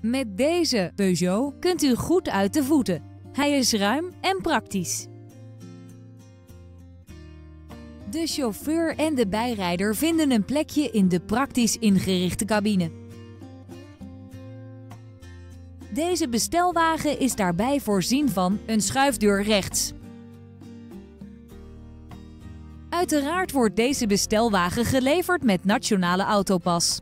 Met deze Peugeot kunt u goed uit de voeten. Hij is ruim en praktisch. De chauffeur en de bijrijder vinden een plekje in de praktisch ingerichte cabine. Deze bestelwagen is daarbij voorzien van een schuifdeur rechts. Uiteraard wordt deze bestelwagen geleverd met Nationale Autopas.